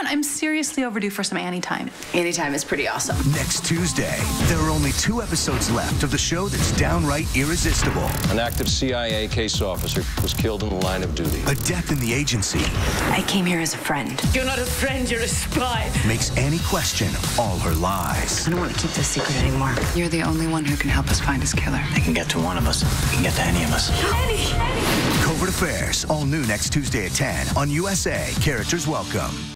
on. I'm seriously overdue for some Annie time. Annie time is pretty awesome. Next Tuesday, there are only two episodes left of the show that's downright irresistible. An active CIA case officer was killed in the line of duty. A death in the agency I came here as a friend. You're not a friend, you're a spy. makes Annie question all her lies. I don't want to keep this secret anymore. You're the only one who can help us find his killer. They can get to one of us. They can get to any of us. Covert Affairs, all new next Tuesday at 10 on USA. Characters Welcome.